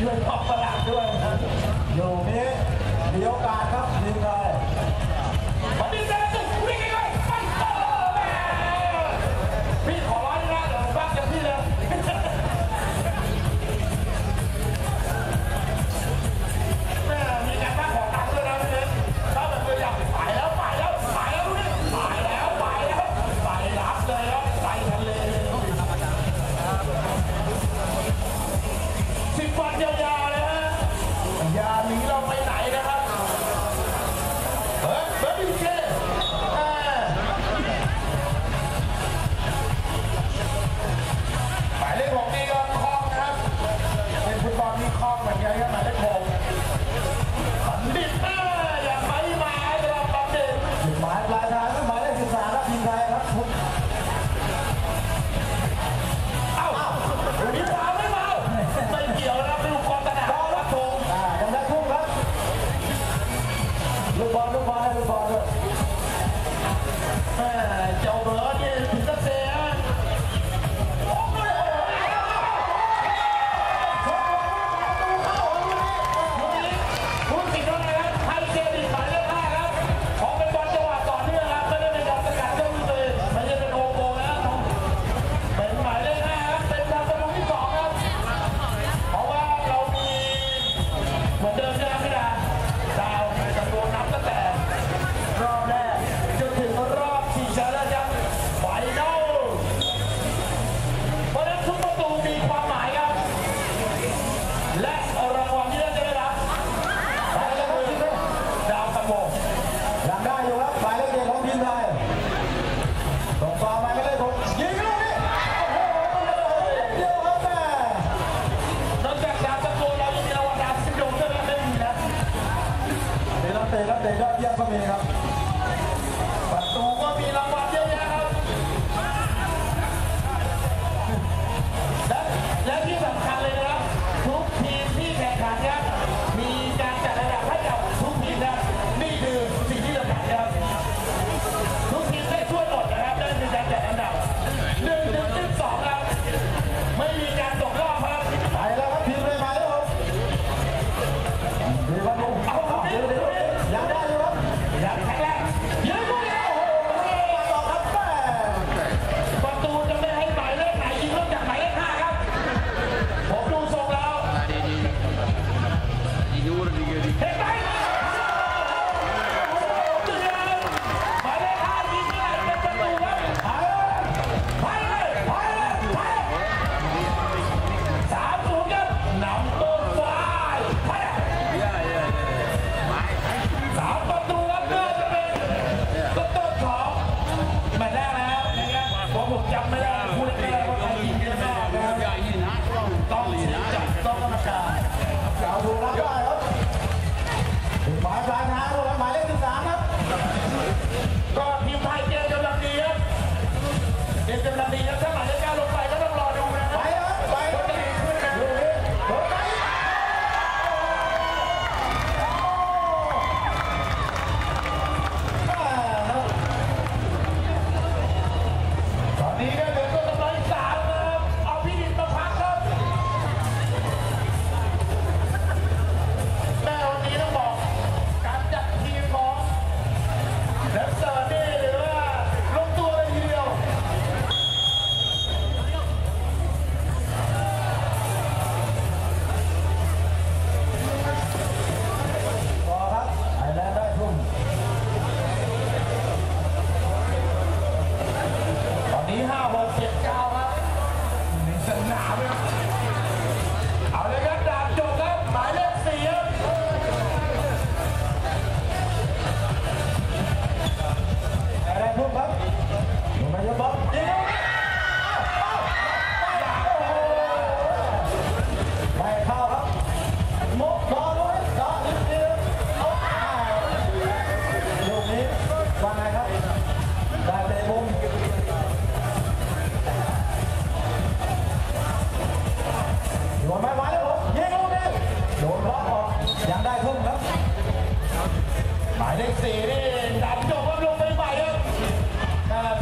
ช่วยพ่อฝรั่งด้วยนะอยู่นี้มีโอกาสครับยิงเลย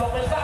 López